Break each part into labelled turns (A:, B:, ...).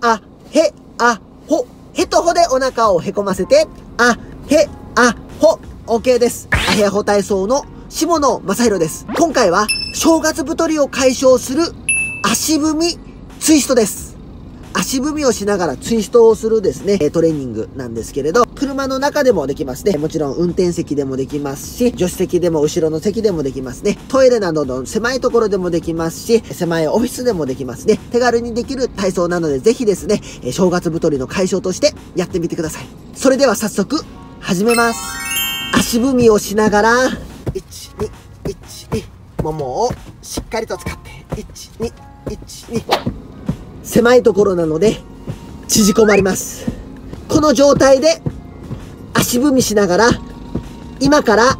A: あ、へ、あ、ほ。へとほでお腹をへこませて、あ、へ、あ、ほ。OK です。アヘアホ体操の下野正宏です。今回は正月太りを解消する足踏みツイストです。足踏みをしながらツイストをするですね、トレーニングなんですけれど、車の中でもできますね。もちろん運転席でもできますし、助手席でも後ろの席でもできますね。トイレなどの狭いところでもできますし、狭いオフィスでもできますね。手軽にできる体操なので、ぜひですね、正月太りの解消としてやってみてください。それでは早速、始めます。足踏みをしながら、1、2、1、2、ももをしっかりと使って、1、2、1、2、狭いところなので、縮こまります。この状態で、足踏みしながら、今から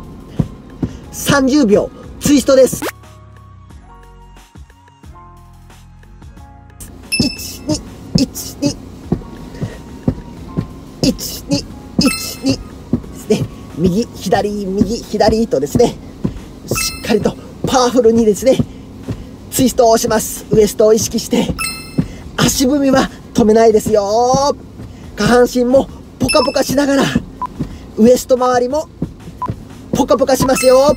A: 30秒ツイストです。1、2、1、2、1、2、1、2ですね。右、左、右、左とですね、しっかりとパワフルにですね、ツイストをします。ウエストを意識して、足踏みは止めないですよ。下半身もポカポカしながら、ウエスト周りもポカポカしますよ。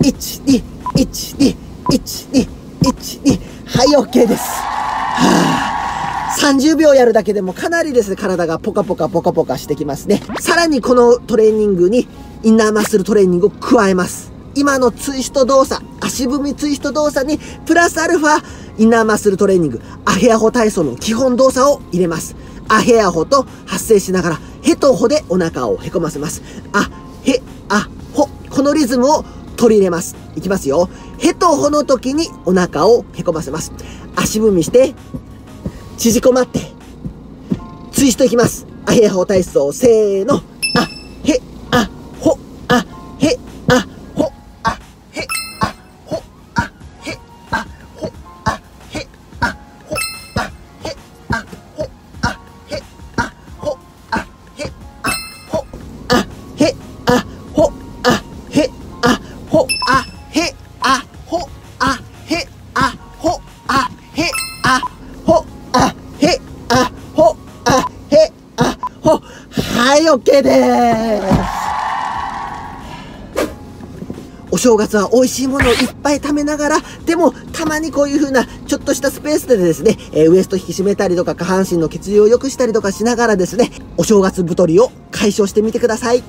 A: 1、2、1、2、1、2、1、2。はい、OK です。はあ、30秒やるだけでもかなりですね、体がポカポカポカポカしてきますね。さらにこのトレーニングにインナーマッスルトレーニングを加えます。今のツイスト動作、足踏みツイスト動作に、プラスアルファ、インナーマッスルトレーニング、アヘアホ体操の基本動作を入れます。アヘアホと発声しながら、ヘとホでお腹をへこませます。あ、へ、あ、ほ。このリズムを取り入れます。いきますよ。ヘとホの時にお腹をへこませます。足踏みして、縮こまって、ツイストいきます。アヘアホ体操、せーの。OK でーす。お正月は美味しいものをいっぱい食べながら、でもたまにこういう風なちょっとしたスペースでですね、えーウエスト引き締めたりとか下半身の血流を良くしたりとかしながらですね、お正月太りを解消してみてください。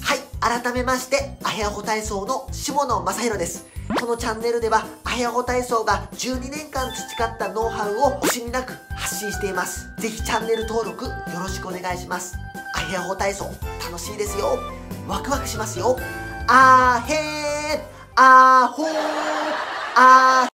A: はい、改めまして、アヘアホ体操の下野正宏です。このチャンネルでは、アヘアホ体操が12年間培ったノウハウを惜しみなく発信しています。ぜひチャンネル登録よろしくお願いします。アヘアホ体操、楽しいですよ。ワクワクしますよ。あーへー、あーほー、あー